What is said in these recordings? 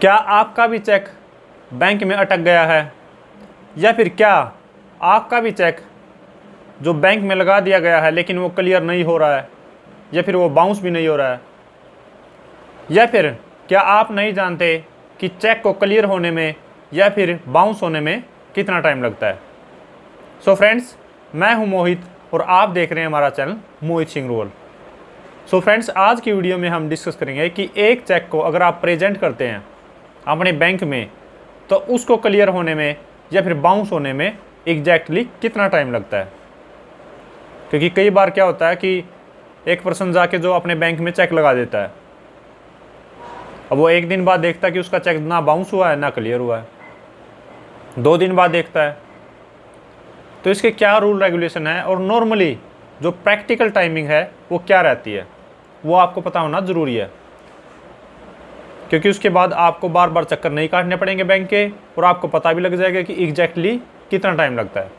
क्या आपका भी चेक बैंक में अटक गया है? या फिर क्या आपका भी चेक जो बैंक में लगा दिया गया है, लेकिन वो क्लियर नहीं हो रहा है? या फिर वो बाउंस भी नहीं हो रहा है? या फिर क्या आप नहीं जानते कि चेक को क्लियर होने में या फिर बाउंस होने में कितना टाइम लगता है? सो so फ्रेंड्स मैं हूँ मोहित और आप देख रहे हैं हमारा चैनल मोहित सिंह रोल सो फ्रेंड्स आज की वीडियो में हम डिस्कस करेंगे कि एक चेक को अगर आप प्रेजेंट करते हैं अपने बैंक में तो उसको क्लियर होने में या फिर बाउंस होने में एग्जैक्टली कितना टाइम लगता है? क्योंकि कई बार क्या होता है कि एक पर्सन जाके जो अपने बैंक में चेक लगा देता है। अब वो एक दिन बाद देखता है कि उसका चेक ना बाउंस हुआ है, ना क्लियर हुआ है। दो दिन बाद देखता है। तो इसके क्या रूल रेगुलेशन है और नॉर्मली जो प्रैक्टिकल टाइमिंग है, वो क्या रहती है? वो आपको पता होना ज़रूरी है। क्योंकि उसके बाद आपको बार बार चक्कर नहीं काटने पड़ेंगे बैंक के और आपको पता भी लग जाएगा कि एग्जैक्टली कितना टाइम लगता है।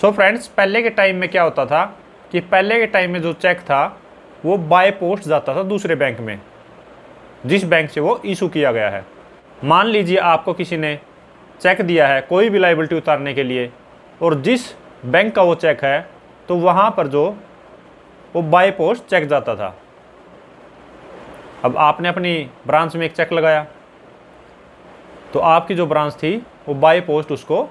सो so फ्रेंड्स पहले के टाइम में क्या होता था कि पहले के टाइम में जो चेक था, वो बाय पोस्ट जाता था दूसरे बैंक में, जिस बैंक से वो इशू किया गया है। मान लीजिए आपको किसी ने चेक दिया है कोई भी लाइबिलिटी उतारने के लिए और जिस बैंक का वो चेक है तो वहाँ पर जो वो बाय पोस्ट चेक जाता था। अब आपने अपनी ब्रांच में एक चेक लगाया। तो आपकी जो ब्रांच थी, वो बाय पोस्ट उसको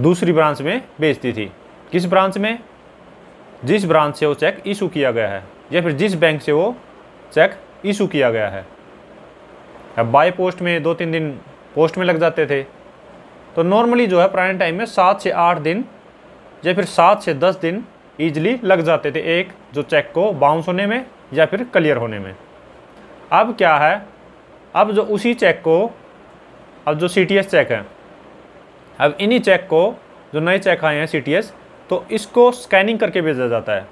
दूसरी ब्रांच में बेचती थी। किस ब्रांच में? जिस ब्रांच से वो चेक इशू किया गया है। या फिर जिस बैंक से वो चेक इशू किया गया है। अब बाय पोस्ट में दो तीन दिन पोस्ट में लग जाते थे। तो नॉर्मली जो है पुराने टाइम में सात से आठ दिन या फिर सात से दस दिन ईजिली लग जाते थे एक जो चेक को बाउंस होने में या फिर क्लियर होने में। अब क्या है? अब जो उसी चेक को, अब जो सीटीएस चेक है, अब इन्हीं चेक को, जो नए चेक आए हैं सीटीएस तो इसको स्कैनिंग करके भेजा जाता है।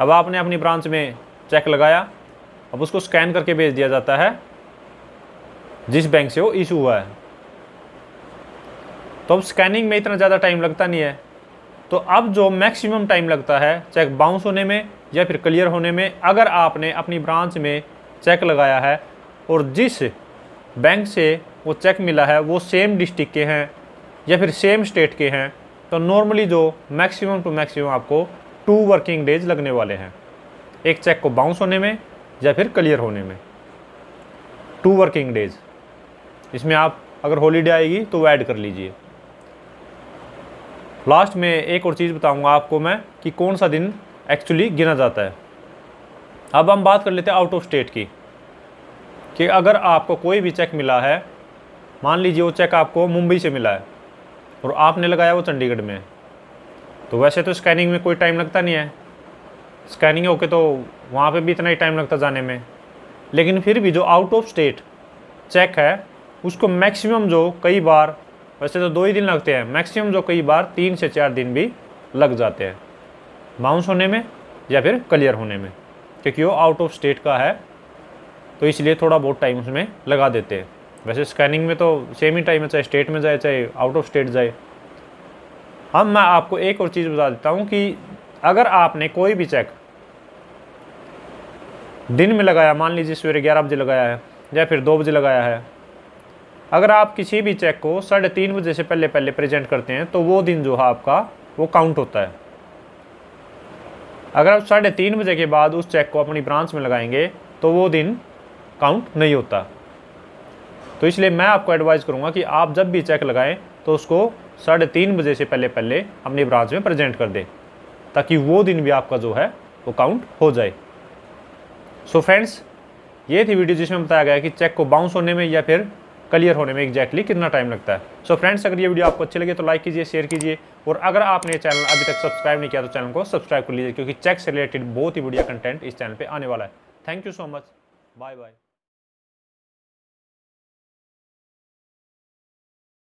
अब आपने अपनी ब्रांच में चेक लगाया, अब उसको स्कैन करके भेज दिया जाता है, जिस बैंक से वो इशू हुआ है। तो अब स्कैनिंग में इतना ज़्यादा टाइम लगता नहीं है। तो अब जो मैक्सिमम टाइम लगता है चेक बाउंस होने में या फिर क्लियर होने में, अगर आपने अपनी ब्रांच में चेक लगाया है और जिस बैंक से वो चेक मिला है, वो सेम डिस्ट्रिक्ट के हैं या फिर सेम स्टेट के हैं तो नॉर्मली जो मैक्सिमम टू मैक्सिमम आपको टू वर्किंग डेज़ लगने वाले हैं। एक चेक को बाउंस होने में या फिर क्लियर होने में। टू वर्किंग डेज़ इसमें आप अगर हॉलीडे आएगी तो ऐड कर लीजिए। लास्ट में एक और चीज़ बताऊँगा आपको मैं कि कौन सा दिन एक्चुअली गिना जाता है। अब हम बात कर लेते हैं आउट ऑफ़ स्टेट की, कि अगर आपको कोई भी चेक मिला है, मान लीजिए वो चेक आपको मुंबई से मिला है, और आपने लगाया वो चंडीगढ़ में तो वैसे तो स्कैनिंग में कोई टाइम लगता नहीं है। स्कैनिंग होके तो वहाँ पे भी इतना ही टाइम लगता जाने में। लेकिन फिर भी जो आउट ऑफ़ स्टेट चेक है, उसको मैक्सिमम जो कई बार, वैसे तो दो ही दिन लगते हैं मैक्सिमम जो कई बार तीन से चार दिन भी लग जाते हैं। बाउंस होने में या फिर क्लियर होने में, क्योंकि वो आउट ऑफ़ स्टेट का है तो इसलिए थोड़ा बहुत टाइम उसमें लगा देते हैं। वैसे स्कैनिंग में तो सेम ही टाइम है, चाहे स्टेट में जाए, चाहे आउट ऑफ़ स्टेट जाए। अब मैं आपको एक और चीज़ बता देता हूँ कि अगर आपने कोई भी चेक दिन में लगाया, मान लीजिए सवेरे ग्यारह बजे लगाया है, या फिर दो बजे लगाया है, अगर आप किसी भी चेक को साढ़े तीन बजे से पहले पहले प्रेजेंट करते हैं तो वो दिन जो है आपका, वो काउंट होता है। अगर आप साढ़े तीन बजे के बाद उस चेक को अपनी ब्रांच में लगाएँगे तो वो दिन काउंट नहीं होता। तो इसलिए मैं आपको एडवाइज़ करूँगा कि आप जब भी चेक लगाएँ तो उसको साढ़े तीन बजे से पहले पहले अपनी ब्रांच में प्रेजेंट कर दें, ताकि वो दिन भी आपका जो है, वो काउंट हो जाए। सो so फ्रेंड्स ये थी वीडियो जिसमें बताया गया कि चेक को बाउंस होने में या फिर क्लियर होने में एक्जैक्टली कितना टाइम लगता है। सो so फ्रेंड्स अगर ये वीडियो आपको अच्छी लगे तो लाइक कीजिए शेयर कीजिए। और अगर आपने चैनल अभी तक सब्सक्राइब नहीं किया तो चैनल को सब्सक्राइब कर लीजिए, क्योंकि चेक से रिलेटेड बहुत ही बढ़िया कंटेंट इस चैनल पर आने वाला है। Thank you so much bye bye